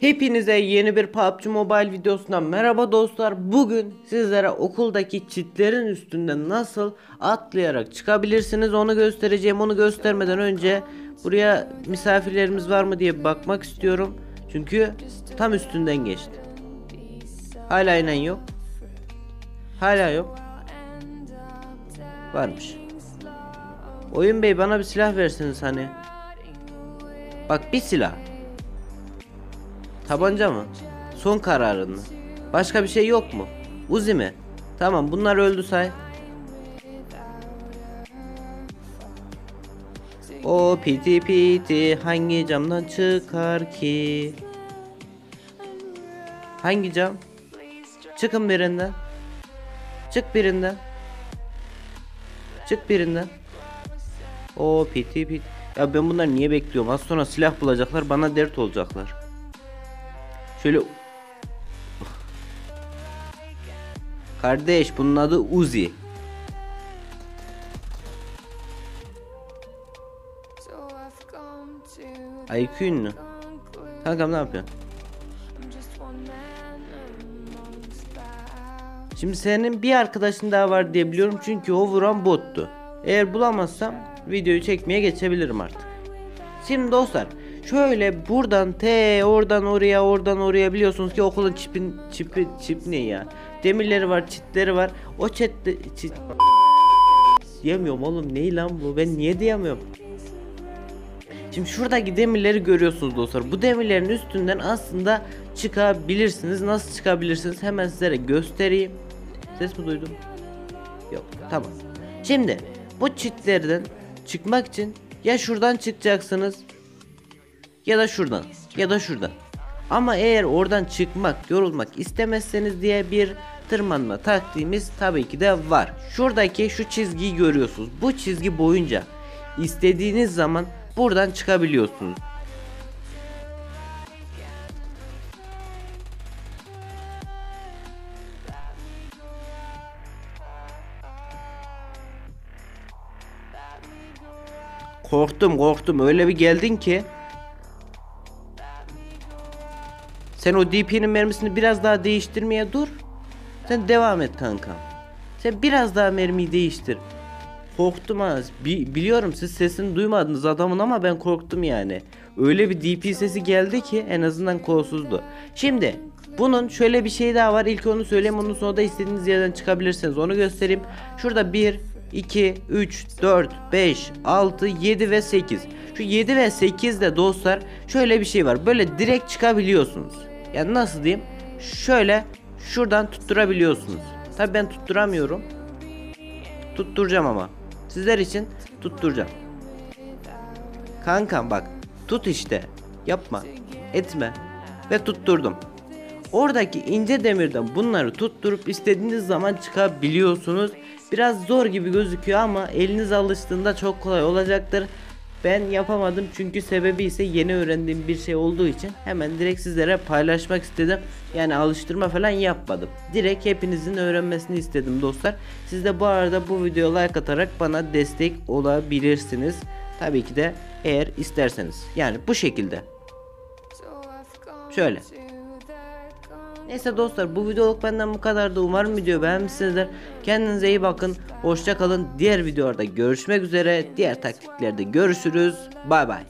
Hepinize yeni bir PUBG Mobile videosundan merhaba dostlar. Bugün sizlere okuldaki çitlerin üstünde nasıl atlayarak çıkabilirsiniz onu göstereceğim. Onu göstermeden önce buraya misafirlerimiz var mı diye bakmak istiyorum. Çünkü tam üstünden geçti. Hala inen yok. Hala yok. Varmış. Oyun bey bana bir silah versiniz hani. Bak bir silah. Tabanca mı? Son kararın mı? Başka bir şey yok mu? Uzi mi? Tamam bunlar öldü say. O piti piti hangi camdan çıkar ki? Hangi cam? Çıkın birinden. Çık birinden. Çık birinden. O piti piti. Ya ben bunları niye bekliyorum? Az sonra silah bulacaklar bana dert olacaklar. Şöyle Kardeş bunun adı Uzi. IQ ünlü. Kankam ne yapıyorsun? Şimdi senin bir arkadaşın daha var diye biliyorum çünkü o vuran bottu. Eğer bulamazsam videoyu çekmeye geçebilirim artık. Şimdi dostlar şöyle buradan T oradan oraya oradan oraya biliyorsunuz ki okulun çipin çipi çip ne ya? Demirleri var, çitleri var. O çette çit diyemiyorum oğlum. Ney lan bu? Ben niye diyemiyorum? Şimdi şuradaki demirleri görüyorsunuz dostlar. Bu demirlerin üstünden aslında çıkabilirsiniz. Nasıl çıkabilirsiniz? Hemen sizlere göstereyim. Ses mi duydum? Yok. Tamam. Şimdi bu çitlerden çıkmak için ya şuradan çıkacaksınız ya da şuradan ya da şuradan. Ama eğer oradan çıkmak, yorulmak istemezseniz diye bir tırmanma taktiğimiz tabii ki de var. Şuradaki şu çizgiyi görüyorsunuz. Bu çizgi boyunca istediğiniz zaman buradan çıkabiliyorsunuz. Korktum korktum öyle bir geldin ki Sen o DP'nin mermisini biraz daha değiştirmeye dur. Sen devam et kankam. Sen biraz daha mermiyi değiştir. Korktum az. Bi biliyorum siz sesini duymadınız adamın ama ben korktum yani. Öyle bir DP sesi geldi ki en azından kolsuzdu. Şimdi bunun şöyle bir şey daha var. İlk onu söyleyeyim ondan sonra da istediğiniz yerden çıkabilirsiniz. Onu göstereyim. Şurada 1, 2, 3, 4, 5, 6, 7 ve 8. Şu 7 ve 8'de dostlar şöyle bir şey var. Böyle direkt çıkabiliyorsunuz. Yani nasıl diyeyim? Şöyle şuradan tutturabiliyorsunuz. Tabi ben tutturamıyorum. Tutturacağım ama. Sizler için tutturacağım. Kankam bak. Tut işte. Yapma. Etme. Ve tutturdum. Oradaki ince demirden bunları tutturup istediğiniz zaman çıkabiliyorsunuz. Biraz zor gibi gözüküyor ama eliniz alıştığında çok kolay olacaktır. Ben yapamadım çünkü sebebi ise yeni öğrendiğim bir şey olduğu için hemen direkt sizlere paylaşmak istedim. Yani alıştırma falan yapmadım. Direkt hepinizin öğrenmesini istedim dostlar. Siz de bu arada bu videoya like atarak bana destek olabilirsiniz. Tabii ki de eğer isterseniz. Yani bu şekilde. Şöyle. Neyse dostlar bu videoluk benden bu kadardı. Umarım video beğenmişsinizdir. Kendinize iyi bakın. Hoşça kalın. Diğer videolarda görüşmek üzere. Diğer taktiklerde görüşürüz. Bay bay.